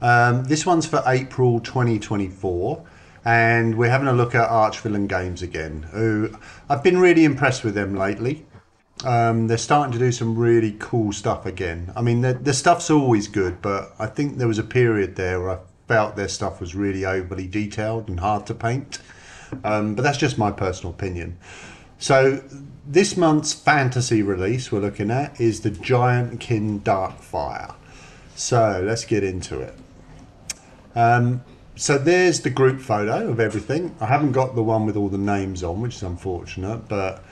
Um, this one's for April 2024, and we're having a look at Archvillain Games again. Who I've been really impressed with them lately. Um, they're starting to do some really cool stuff again. I mean, the, the stuff's always good, but I think there was a period there where I felt their stuff was really overly detailed and hard to paint. Um, but that's just my personal opinion. So this month's fantasy release we're looking at is the Giantkin Darkfire. So let's get into it. Um, so there's the group photo of everything. I haven't got the one with all the names on, which is unfortunate, but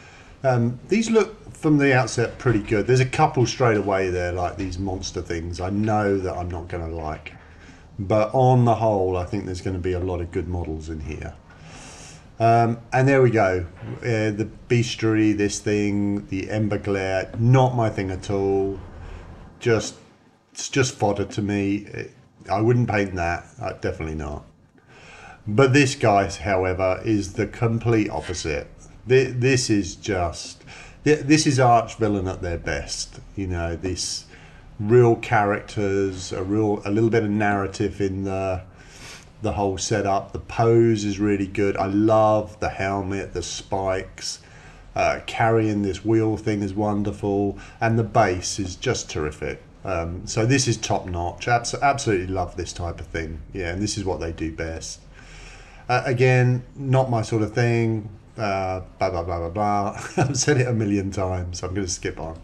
um, these look from the outset pretty good. There's a couple straight away there, like these monster things. I know that I'm not going to like, but on the whole, I think there's going to be a lot of good models in here. Um, and there we go. Uh, the bestiary, this thing, the ember glare, not my thing at all. Just, it's just fodder to me. I wouldn't paint that. Uh, definitely not. But this guy, however, is the complete opposite. This is just, this is Archvillain at their best. You know, this real characters, a real, a little bit of narrative in the the whole setup. The pose is really good. I love the helmet, the spikes. Uh, carrying this wheel thing is wonderful, and the base is just terrific. Um, so this is top notch. Abs- absolutely love this type of thing. Yeah, and this is what they do best. Uh, again, not my sort of thing. Uh, blah blah blah blah blah. I've said it a million times. I'm going to skip on.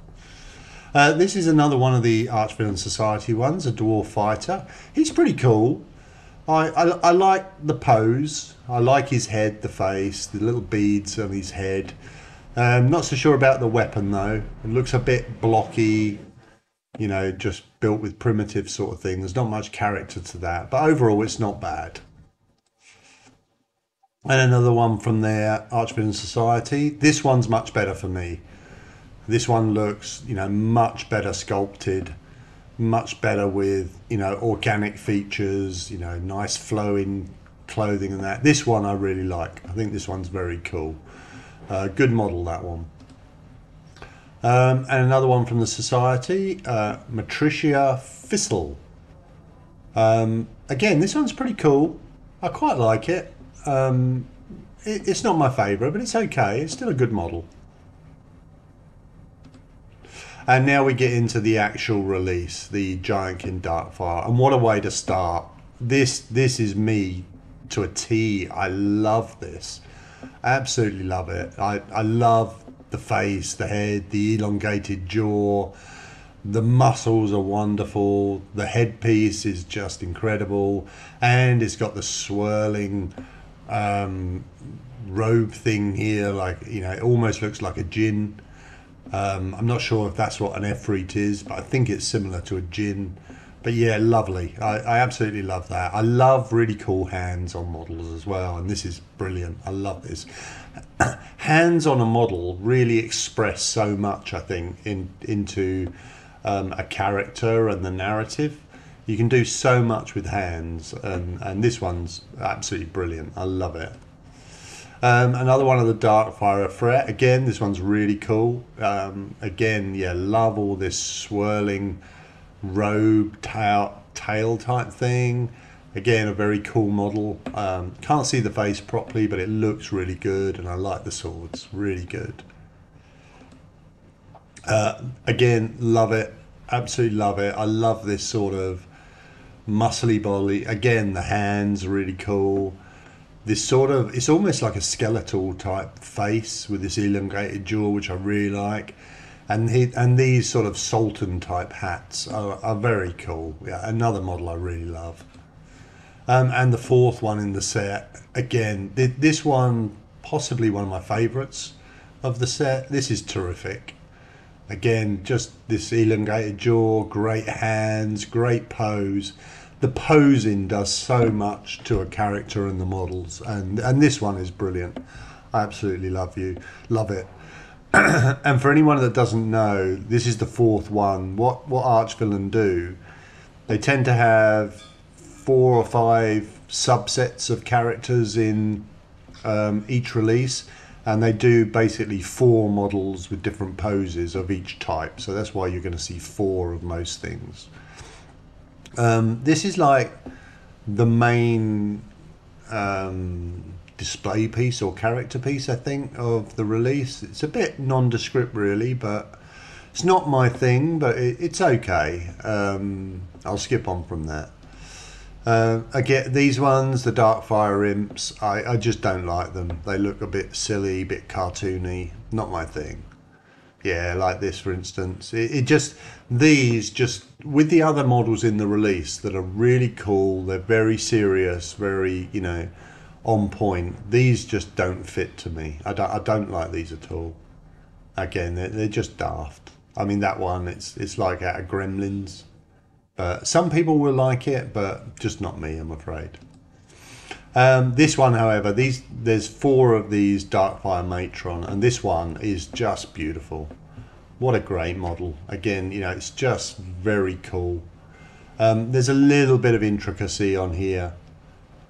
Uh, this is another one of the Archvillain Society ones, a dwarf fighter. He's pretty cool. I, I, I like the pose. I like his head, the face, the little beads on his head. Um, not so sure about the weapon though. It looks a bit blocky, you know, just built with primitive sort of thing. There's not much character to that, but overall, it's not bad. And another one from their Archvillain Society. This one's much better for me. This one looks, you know, much better sculpted much better with you know organic features, you know, nice flowing clothing and that. This one I really like. I think this one's very cool. Uh, good model that one. Um, and another one from the Society, uh, Matricia Fissel. Um, again, this one's pretty cool. I quite like it. Um, it it's not my favourite, but it's okay. It's still a good model. And now we get into the actual release, the Giantkin Darkfire, and what a way to start! This this is me to a T. I love this, absolutely love it. I I love the face, the head, the elongated jaw. The muscles are wonderful. The headpiece is just incredible, and it's got the swirling um, robe thing here. Like you know, it almost looks like a djinn um, I'm not sure if that's what an Efreet is, but I think it's similar to a djinn. But yeah, lovely. I, I absolutely love that. I love really cool hands on models as well, and this is brilliant. I love this. Hands on a model really express so much, I think, in into um, a character and the narrative. You can do so much with hands, and, and this one's absolutely brilliant. I love it. Um, another one of the Darkfire Fret. Again, this one's really cool. Um, again, yeah, love all this swirling robe tail, tail type thing. Again, a very cool model. Um, can't see the face properly, but it looks really good, and I like the swords. Really good. Uh, again, love it. Absolutely love it. I love this sort of muscly body. Again, the hands really cool this sort of it's almost like a skeletal type face with this elongated jaw which i really like and he, and these sort of sultan type hats are, are very cool yeah another model i really love um, and the fourth one in the set again th- this one possibly one of my favorites of the set this is terrific again just this elongated jaw great hands great pose the posing does so much to a character and the models, and and this one is brilliant. I absolutely love you, love it. and for anyone that doesn't know, this is the fourth one. What what Archvillain do? They tend to have four or five subsets of characters in um, each release, and they do basically four models with different poses of each type. So that's why you're going to see four of most things. Um, this is like the main um, display piece or character piece, I think, of the release. It's a bit nondescript, really, but it's not my thing, but it, it's okay. Um, I'll skip on from that. Uh, I get these ones, the Darkfire imps. I, I just don't like them. They look a bit silly, a bit cartoony. Not my thing. Yeah, like this, for instance. It, it just these just with the other models in the release that are really cool. They're very serious, very you know on point. These just don't fit to me. I don't, I don't like these at all. Again, they're, they're just daft. I mean, that one, it's it's like out of Gremlins. But some people will like it, but just not me, I'm afraid. Um, this one, however, these there's four of these Darkfire Matron, and this one is just beautiful. What a great model! Again, you know, it's just very cool. Um, there's a little bit of intricacy on here,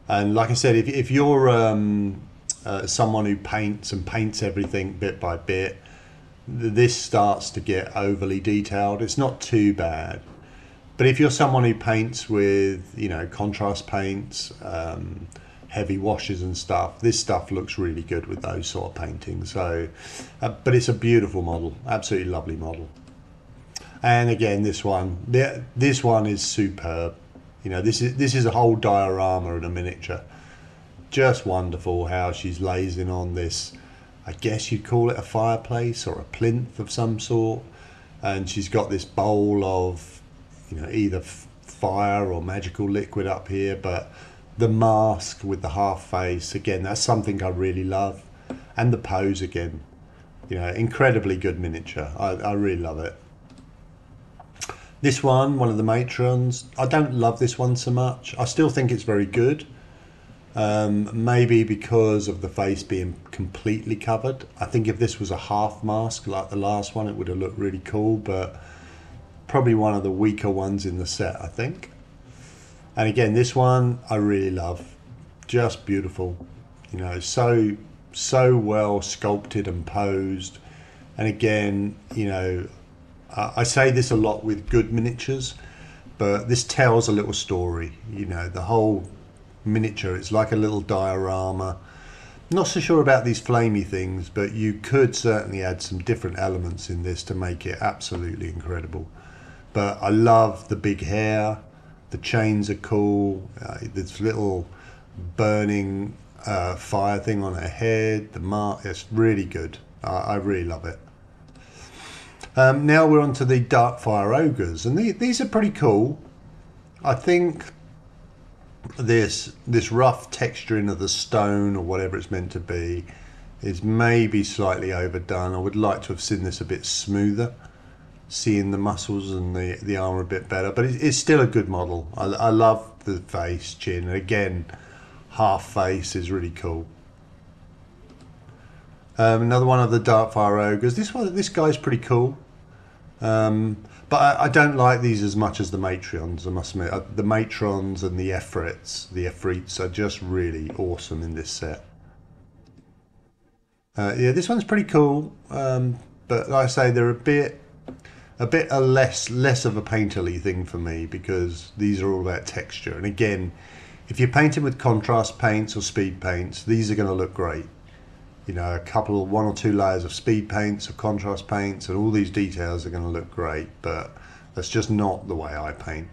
and like I said, if if you're um, uh, someone who paints and paints everything bit by bit, this starts to get overly detailed. It's not too bad, but if you're someone who paints with you know contrast paints. Um, heavy washes and stuff. This stuff looks really good with those sort of paintings. So, uh, but it's a beautiful model, absolutely lovely model. And again, this one, this one is superb. You know, this is this is a whole diorama in a miniature. Just wonderful how she's lazing on this. I guess you'd call it a fireplace or a plinth of some sort, and she's got this bowl of, you know, either fire or magical liquid up here, but the mask with the half face again that's something i really love. And the pose again you know incredibly good miniature. I, I really love it. This one one of the matrons i don't love this one so much. I still think it's very good um, maybe because of the face being completely covered. I think if this was a half mask like the last one it would have looked really cool but probably one of the weaker ones in the set i think and again, this one I really love. Just beautiful. You know, so so well sculpted and posed. And again, you know, I say this a lot with good miniatures, but this tells a little story. You know, the whole miniature, it's like a little diorama. Not so sure about these flamey things, but you could certainly add some different elements in this to make it absolutely incredible. But I love the big hair. The chains are cool. Uh, this little burning uh, fire thing on her head. The mark. It's really good. I really love it. Um, now we're on to the Darkfire Ogres, and the, these are pretty cool. I think this this rough texturing of the stone or whatever it's meant to be is maybe slightly overdone. I would like to have seen this a bit smoother seeing the muscles and the, the arm a bit better. But it, it's still a good model. I, I love the face, chin. And again, half face is really cool. Um, another one of the Darkfire Ogres. This one, this guy's pretty cool. Um, but I, I, don't like these as much as the Matrons, I must admit. Uh, the Matrons and the Efreets, the Efreets are just really awesome in this set. Uh, yeah, this one's pretty cool. Um, but like I say, they're a bit a bit a less less of a painterly thing for me because these are all about texture. And again, if you're painting with contrast paints or speed paints, these are going to look great. You know, a couple, one or two layers of speed paints or contrast paints, and all these details are going to look great. But that's just not the way I paint.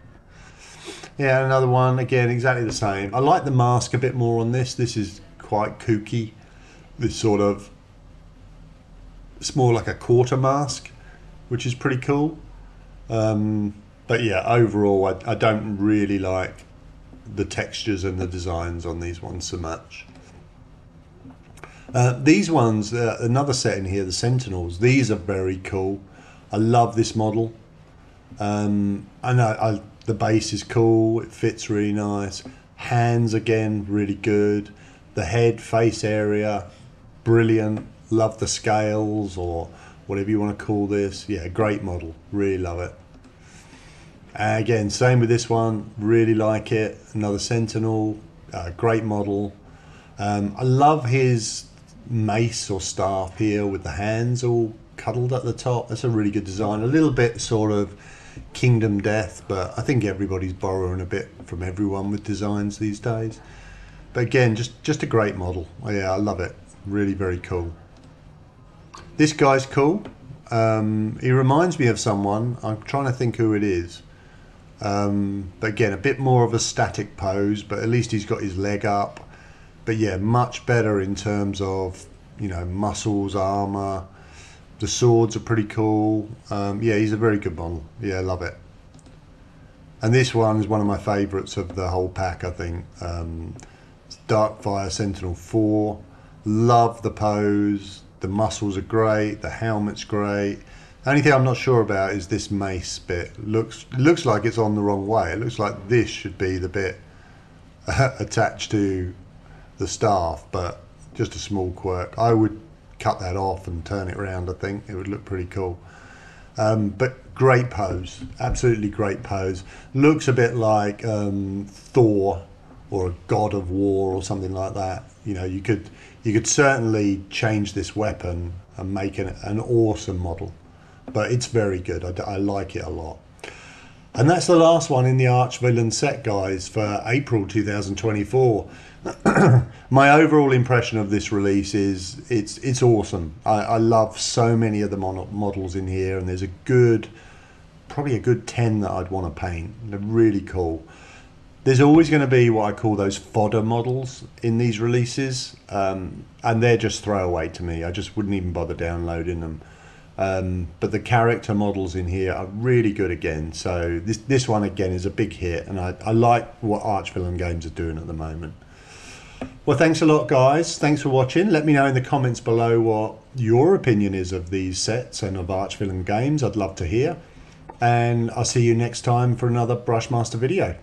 Yeah, another one again, exactly the same. I like the mask a bit more on this. This is quite kooky. This sort of, it's more like a quarter mask which is pretty cool. Um, but yeah, overall, I, I don't really like the textures and the designs on these ones so much. Uh, these ones, uh, another set in here, the Sentinels. These are very cool. I love this model. Um, I know I, the base is cool. It fits really nice. Hands again, really good. The head face area, brilliant. Love the scales or whatever you want to call this. Yeah, great model. Really love it. again, same with this one. Really like it. Another Sentinel. Uh, great model. Um, I love his mace or staff here with the hands all cuddled at the top. That's a really good design. A little bit sort of Kingdom Death, but I think everybody's borrowing a bit from everyone with designs these days. But again, just just a great model. Oh, yeah, I love it. Really, very cool. This guy's cool. Um, he reminds me of someone. I'm trying to think who it is. Um, but again, a bit more of a static pose, but at least he's got his leg up. But yeah, much better in terms of you know muscles, armor. The swords are pretty cool. Um, yeah, he's a very good model. Yeah, love it. And this one is one of my favourites of the whole pack. I think um, Darkfire Sentinel Four. Love the pose. The muscles are great. The helmet's great. The only thing I'm not sure about is this mace bit. Looks looks like it's on the wrong way. It looks like this should be the bit attached to the staff, but just a small quirk. I would cut that off and turn it around. I think it would look pretty cool. Um, but great pose, absolutely great pose. Looks a bit like um, Thor or a God of War or something like that. You know, you could you could certainly change this weapon and make an, an awesome model but it's very good. I, I like it a lot. And that's the last one in the Archvillain set, guys, for April 2024. My overall impression of this release is it's it's awesome. I, I love so many of the mon- models in here, and there's a good, probably a good 10 that I'd want to paint. They're really cool. There's always going to be what I call those fodder models in these releases, um, and they're just throwaway to me. I just wouldn't even bother downloading them. Um, but the character models in here are really good again. So this this one again is a big hit, and I, I like what Archvillain Games are doing at the moment. Well, thanks a lot, guys. Thanks for watching. Let me know in the comments below what your opinion is of these sets and of Archvillain Games. I'd love to hear. And I'll see you next time for another Brushmaster video.